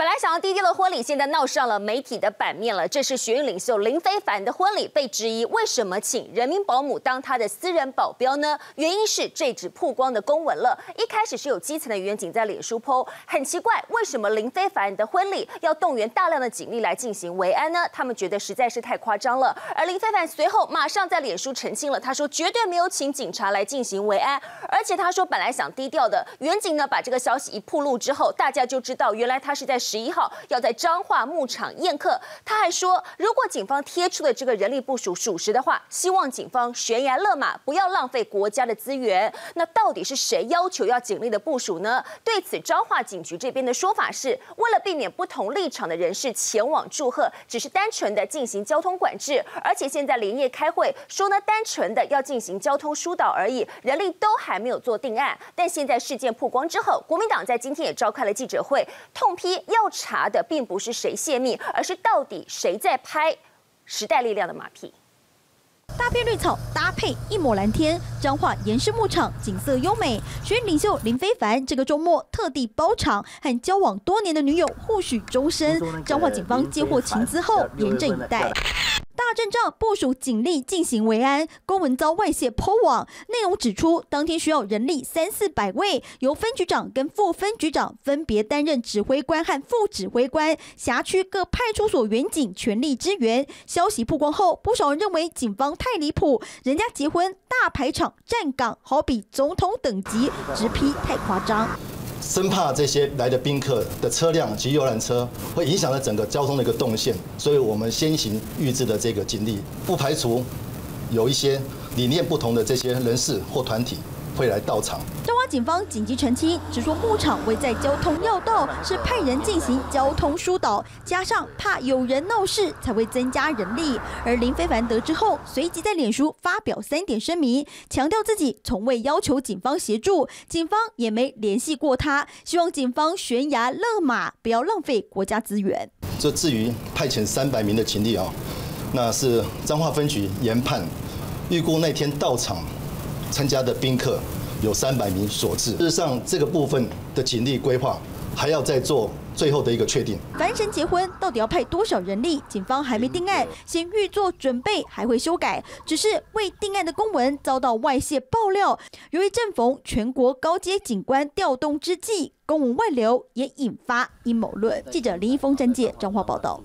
本来想要低调的婚礼，现在闹上了媒体的版面了。这是学运领袖林非凡的婚礼，被质疑为什么请人民保姆当他的私人保镖呢？原因是这纸曝光的公文了。一开始是有基层的员警在脸书 PO，很奇怪，为什么林非凡的婚礼要动员大量的警力来进行维安呢？他们觉得实在是太夸张了。而林非凡随后马上在脸书澄清了，他说绝对没有请警察来进行维安，而且他说本来想低调的，远警呢把这个消息一曝露之后，大家就知道原来他是在。十一号要在彰化牧场宴客，他还说，如果警方贴出的这个人力部署属实的话，希望警方悬崖勒马，不要浪费国家的资源。那到底是谁要求要警力的部署呢？对此，彰化警局这边的说法是，为了避免不同立场的人士前往祝贺，只是单纯的进行交通管制，而且现在连夜开会说呢，单纯的要进行交通疏导而已，人力都还没有做定案。但现在事件曝光之后，国民党在今天也召开了记者会，痛批要。要查的并不是谁泄密，而是到底谁在拍时代力量的马屁。大片绿草搭配一抹蓝天，彰化岩石牧场景色优美。学院领袖林非凡这个周末特地包场，和交往多年的女友互许终身。彰化警方接获情资后，严阵以待。大阵仗部署警力进行维安，公文遭外泄抛网，内容指出当天需要人力三四百位，由分局长跟副分局长分别担任指挥官和副指挥官，辖区各派出所员警全力支援。消息曝光后，不少人认为警方太离谱，人家结婚大排场站岗，好比总统等级，直批太夸张。生怕这些来的宾客的车辆及游览车会影响了整个交通的一个动线，所以我们先行预置的这个警力，不排除有一些理念不同的这些人士或团体。会来到场。彰化警方紧急澄清，只说牧场位在交通要道，是派人进行交通疏导，加上怕有人闹事，才会增加人力。而林非凡得知后，随即在脸书发表三点声明，强调自己从未要求警方协助，警方也没联系过他，希望警方悬崖勒马，不要浪费国家资源。这至于派遣三百名的警力啊，那是彰化分局研判，预估那天到场。参加的宾客有三百名所致。事实上，这个部分的警力规划还要再做最后的一个确定。凡神结婚到底要派多少人力？警方还没定案，先预做准备，还会修改。只是未定案的公文遭到外泄爆料，由于正逢全国高阶警官调动之际，公文外流也引发阴谋论。记者林一峰、张介、张华报道。